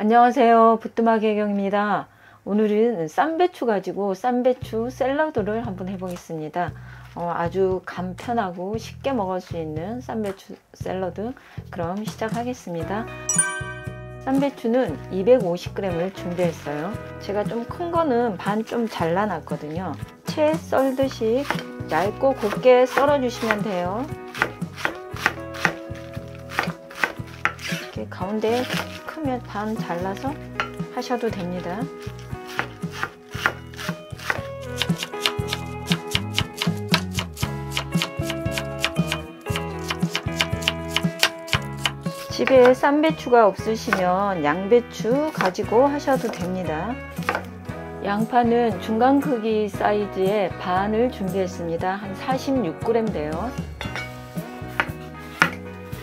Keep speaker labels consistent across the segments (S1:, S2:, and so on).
S1: 안녕하세요. 부뚜막 해경입니다. 오늘은 쌈배추 가지고 쌈배추 샐러드를 한번 해보겠습니다. 어, 아주 간편하고 쉽게 먹을 수 있는 쌈배추 샐러드 그럼 시작하겠습니다. 쌈배추는 250g을 준비했어요. 제가 좀 큰 거는 반 좀 잘라놨거든요. 채 썰듯이 얇고 곱게 썰어 주시면 돼요 이렇게 가운데 크면 반 잘라서 하셔도 됩니다. 집에 쌈배추가 없으시면 양배추 가지고 하셔도 됩니다. 양파는 중간 크기 사이즈의 반을 준비했습니다. 한 46g 돼요.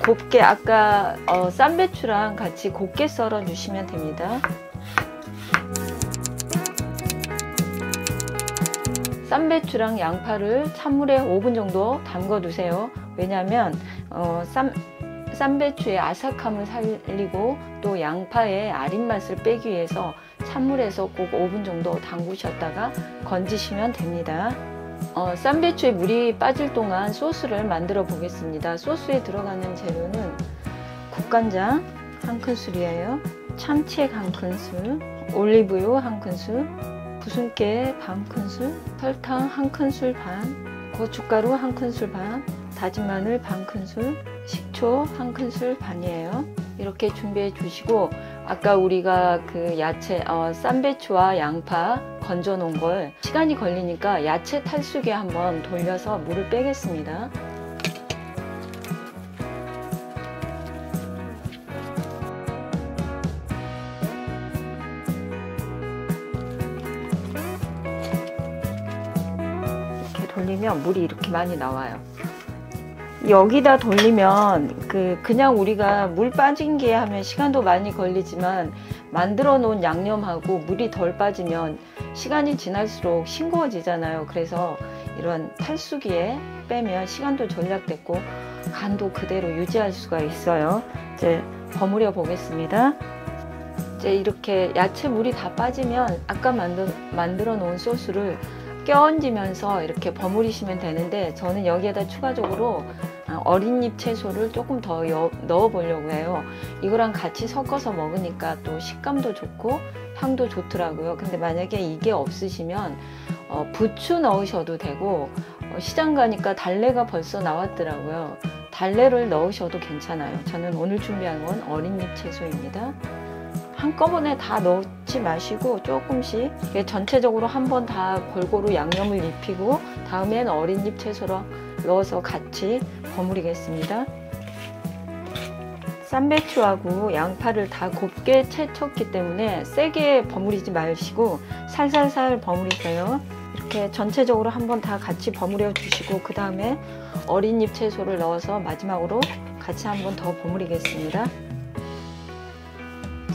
S1: 곱게 아까 어, 쌈배추랑 같이 곱게 썰어 주시면 됩니다. 쌈배추랑 양파를 찬물에 5분 정도 담궈 두세요. 왜냐하면 어, 쌈, 쌈배추의 아삭함을 살리고 또 양파의 아린 맛을 빼기 위해서 찬물에서 꼭 5분 정도 담그셨다가 건지시면 됩니다. 어, 쌈배추에 물이 빠질 동안 소스를 만들어 보겠습니다. 소스에 들어가는 재료는 국간장 한 큰술이에요. 참치액 한 큰술, 올리브유 한 큰술, 부순깨 반 큰술, 설탕 한 큰술 반, 고춧가루 한 큰술 반, 다진 마늘 반 큰술, 식초 한 큰술 반이에요. 이렇게 준비해 주시고 아까 우리가 그 야채 어, 쌈배추와 양파 건져 놓은 걸 시간이 걸리니까 야채 탈수기에 한번 돌려서 물을 빼겠습니다. 이렇게 돌리면 물이 이렇게 많이 나와요. 여기다 돌리면 그 그냥 우리가 물 빠진 게 하면 시간도 많이 걸리지만 만들어 놓은 양념하고 물이 덜 빠지면 시간이 지날수록 싱거워지잖아요. 그래서 이런 탈수기에 빼면 시간도 절약됐고 간도 그대로 유지할 수가 있어요. 이제 버무려 보겠습니다. 이제 이렇게 야채 물이 다 빠지면 아까 만들, 만들어 놓은 소스를 껴얹으면서 이렇게 버무리시면 되는데 저는 여기에다 추가적으로 어린잎 채소를 조금 더 넣어 보려고 해요. 이거랑 같이 섞어서 먹으니까 또 식감도 좋고 향도 좋더라고요. 근데 만약에 이게 없으시면 어, 부추 넣으셔도 되고 어, 시장 가니까 달래가 벌써 나왔더라고요. 달래를 넣으셔도 괜찮아요. 저는 오늘 준비한 건 어린잎 채소입니다. 한꺼번에 다 넣지 마시고 조금씩 전체적으로 한번 다 골고루 양념을 입히고 다음엔 어린잎 채소로 넣어서 같이 버무리겠습니다. 쌈배추하고 양파를 다 곱게 채쳤기 때문에 세게 버무리지 마시고 살살살 버무리세요. 이렇게 전체적으로 한번 다 같이 버무려 주시고 그 다음에 어린잎 채소를 넣어서 마지막으로 같이 한번 더 버무리겠습니다.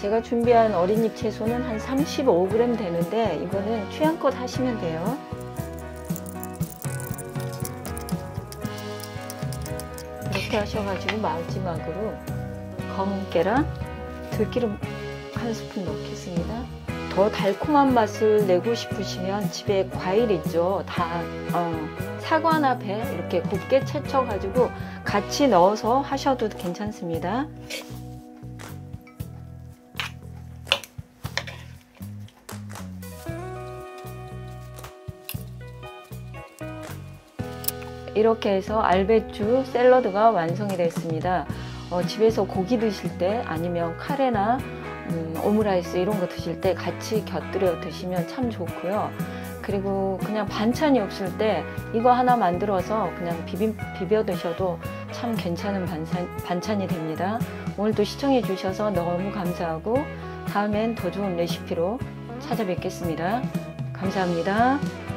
S1: 제가 준비한 어린잎 채소는 한 35g 되는데 이거는 취향껏 하시면 돼요. 이렇게 하셔가지고 마지막으로 검은 계란, 들기름 한 스푼 넣겠습니다. 더 달콤한 맛을 내고 싶으시면 집에 과일 있죠. 다 어, 사과나 배 이렇게 곱게 채쳐가지고 같이 넣어서 하셔도 괜찮습니다. 이렇게 해서 알배추 샐러드가 완성이 됐습니다. 어, 집에서 고기 드실 때 아니면 카레나 음, 오므라이스 이런 거 드실 때 같이 곁들여 드시면 참 좋고요. 그리고 그냥 반찬이 없을 때 이거 하나 만들어서 그냥 비빔, 비벼 드셔도 참 괜찮은 반찬, 반찬이 됩니다. 오늘도 시청해 주셔서 너무 감사하고 다음엔 더 좋은 레시피로 찾아뵙겠습니다. 감사합니다.